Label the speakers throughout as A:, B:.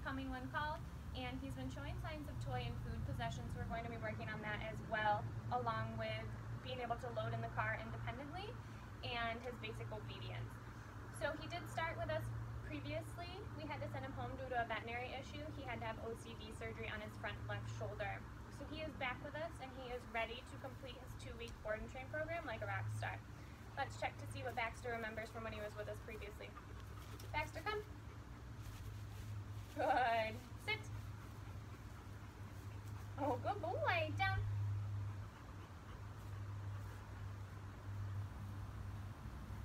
A: coming One call, and he's been showing signs of toy and food possession, so we're going to be working on that as well, along with being able to load in the car independently and his basic obedience. So he did start with us previously. We had to send him home due to a veterinary issue. He had to have OCD surgery on his front left shoulder. So he is back with us and he is ready to complete his two-week board and train program like a rock star. Let's check to see what Baxter remembers from when he was with us previously. Baxter, come. Good. Sit. Oh, good boy. Down.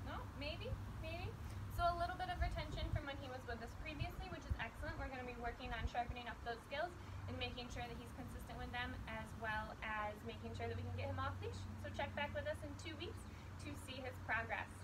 A: No, maybe, maybe. So a little bit of retention from when he was with us previously, which is excellent. We're going to be working on sharpening up those skills and making sure that he's consistent with them as well as making sure that we can get him off leash. So check back with us in two weeks to see his progress.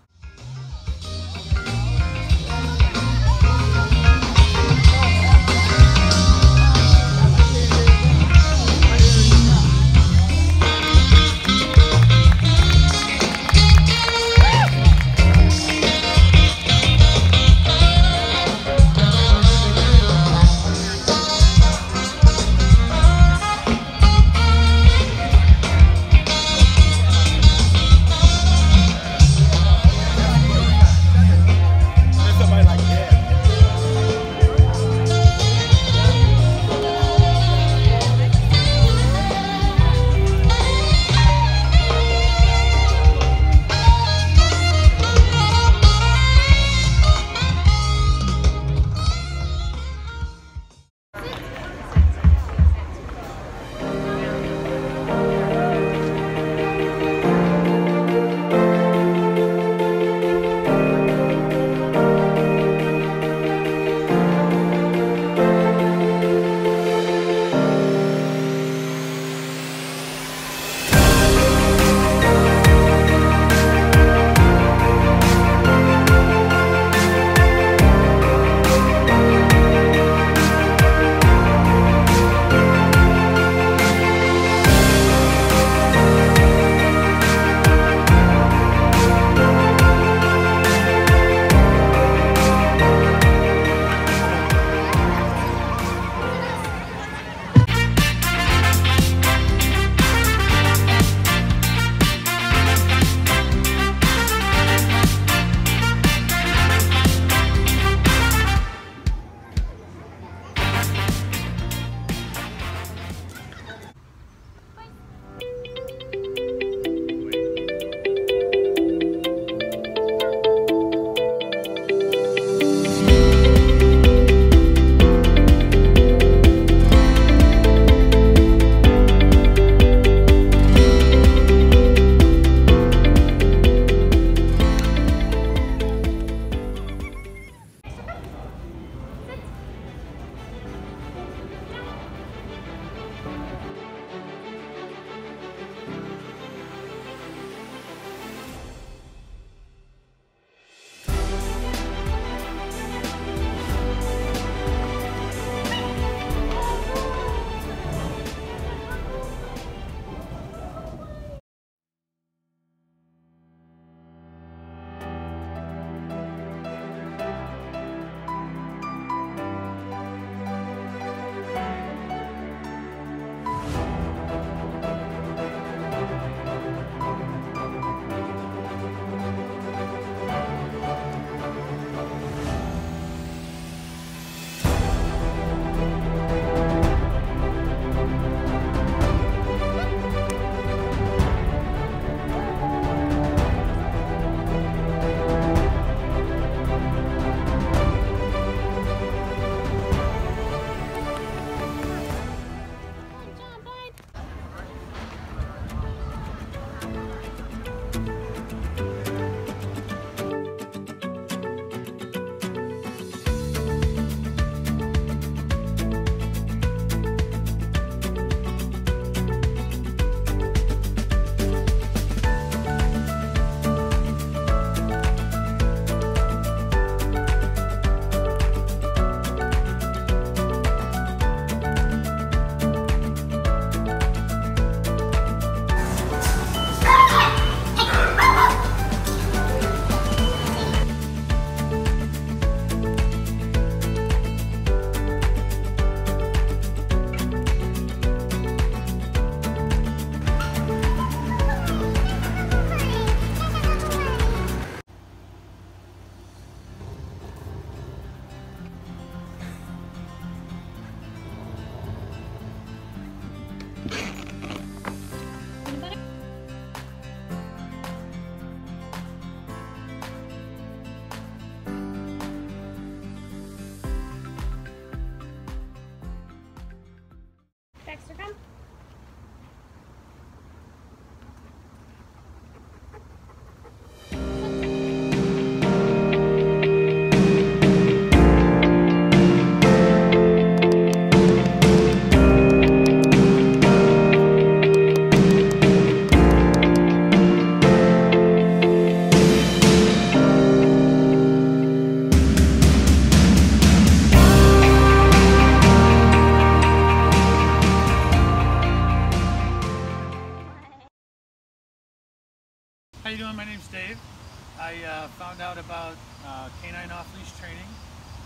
B: Off-leash training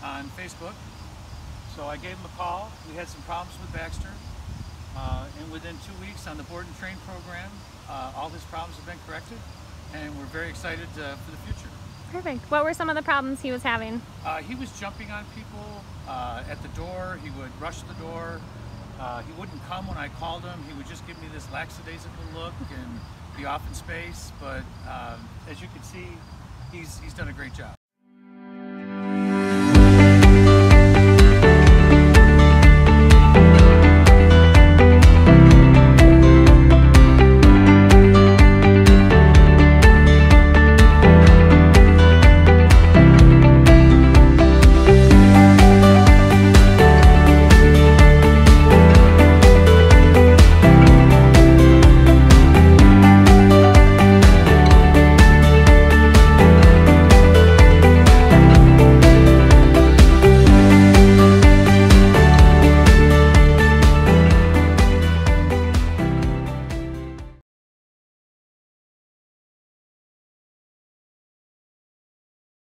B: on Facebook. So I gave him a call. We had some problems with Baxter. Uh, and within two weeks on the board and train program, uh, all his problems have been corrected. And we're very excited uh, for the future.
A: Perfect. What were some of the problems he was having?
B: Uh, he was jumping on people uh, at the door. He would rush the door. Uh, he wouldn't come when I called him. He would just give me this lackadaisical look and be off in space. But um, as you can see, he's, he's done a great job.